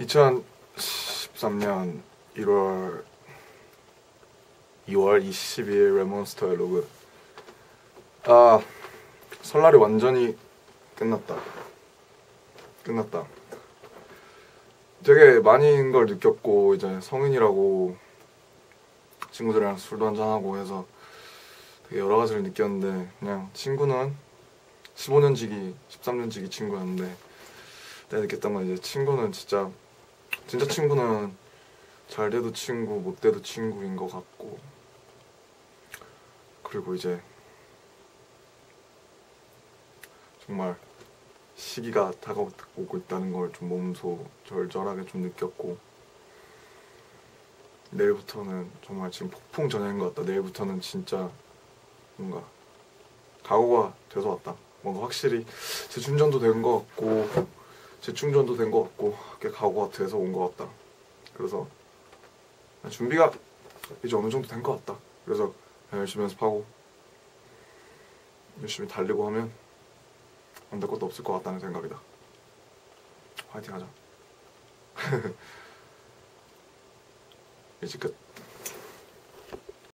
2013년 1월 2월 22일 레몬스터의 로그. 아 설날이 완전히 끝났다. 끝났다. 되게 많은 걸 느꼈고 이제 성인이라고 친구들이랑 술도 한잔하고 해서 되게 여러 가지를 느꼈는데 그냥 친구는 15년 지기 13년 지기 친구였는데 내가 느꼈던 건 이제 친구는 진짜 진짜 친구는 잘 돼도 친구 못 돼도 친구인 것 같고 그리고 이제 정말 시기가 다가오고 있다는 걸 좀 몸소 절절하게 좀 느꼈고 내일부터는 정말 지금 폭풍 전야인 것 같다. 내일부터는 진짜 뭔가 각오가 돼서 왔다. 뭔가 확실히 재충전도 된 것 같고 재충전도 된 것 같고 그게 각오가 돼서 온 것 같다. 그래서 준비가 이제 어느 정도 된 것 같다. 그래서 열심히 연습하고 열심히 달리고 하면 안 될 것도 없을 것 같다는 생각이다. 화이팅 하자. 이제 끝.